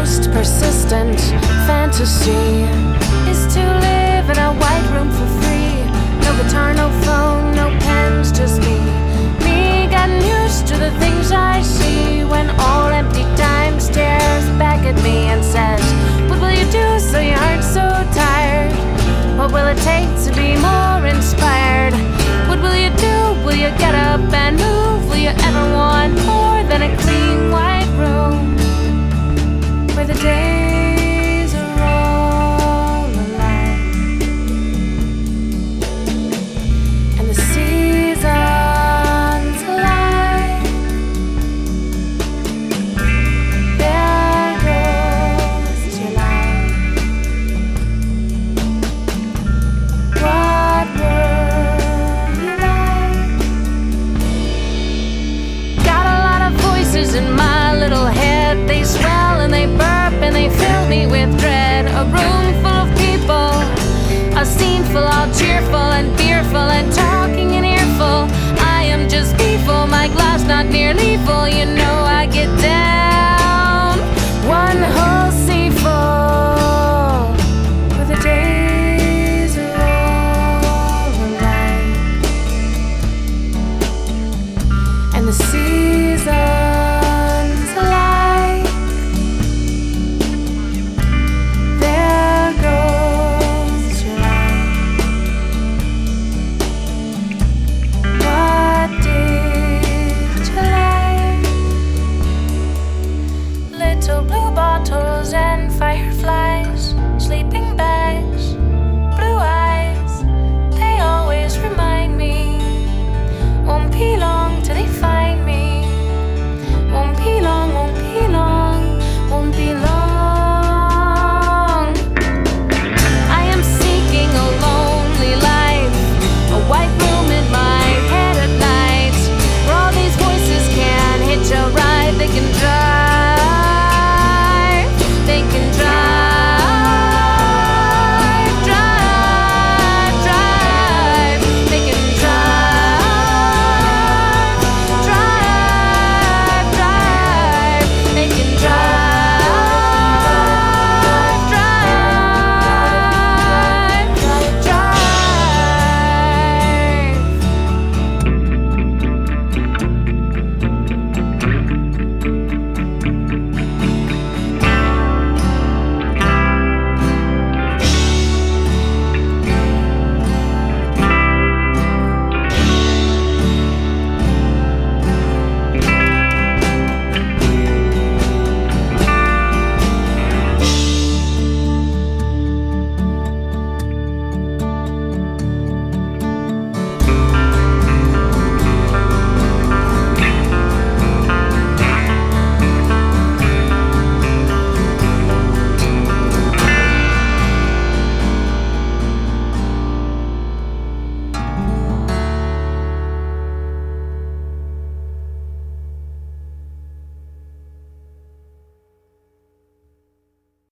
most persistent fantasy A room